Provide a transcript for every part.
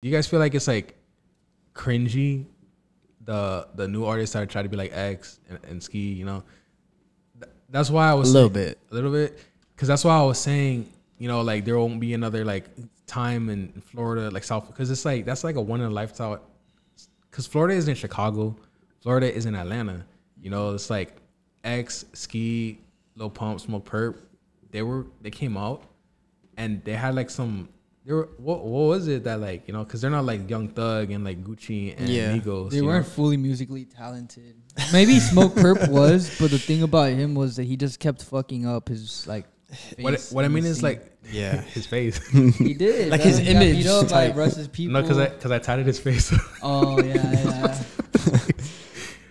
Do you guys feel like it's like cringy? The the new artists that try to be like X and, and Ski, you know. Th- That's why I was A little saying- bit. a little bit, because that's why I was saying, you know, like there won't be another like time in Florida, like South, because it's like that's like a one in a lifetime. Because Florida isn't Chicago, Florida isn't Atlanta. You know, it's like X, Ski, Lil Pump, Smokepurpp. They were they came out, and they had like some. They were what what was it that like you know because they're not like Young Thug and like Gucci and Yeah. Migos. They weren't fully musically talented. Maybe Smokepurpp was, but the thing about him was that he just kept fucking up his like. What face what I in the mean is like Yeah. his face. he did like his He got image beat up by. Russ's people. no, because I because I tatted his face. Oh yeah, yeah.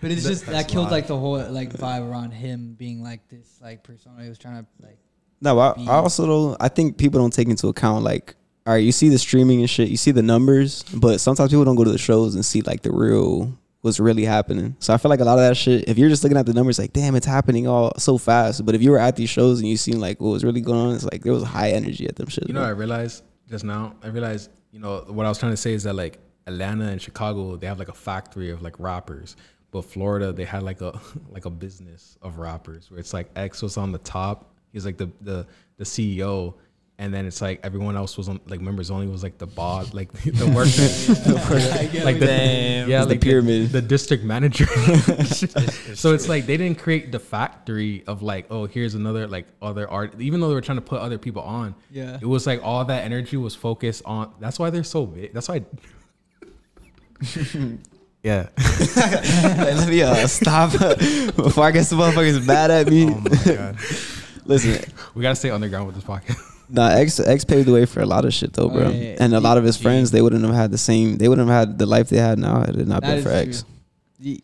but it's just that killed like the whole like vibe around him being like this like persona he was trying to like. No, I, I also don't. I think people don't take into account like, all right, you see the streaming and shit, you see the numbers, but sometimes people don't go to the shows and see like the real what's really happening. So I feel like a lot of that shit. If you're just looking at the numbers, like, damn, it's happening all so fast. But if you were at these shows and you seen like what was really going on, it's like there was high energy at them shit. You know, what I realized just now. I realized, you know, what I was trying to say is that like Atlanta and Chicago, they have like a factory of like rappers, but Florida, they had like a like a business of rappers where it's like X was on the top. He's like the the the CEO. And then it's like everyone else was on like members only was like the boss, like the worker, the like the Damn. yeah, It's the pyramid. the, district manager. so it's like they didn't create the factory of like, oh, here's another like other art. Even though they were trying to put other people on, Yeah. it was like all that energy was focused on. That's why they're so big. That's why. yeah, Let me uh, stop before I get some motherfuckers mad at me. Oh my god. Listen, we gotta stay underground with this podcast. Nah, X X paved the way for a lot of shit though, Oh, bro. yeah, yeah. And a lot of his friends, they wouldn't have had the same. They wouldn't have had the life they had now had it not That been for X. true.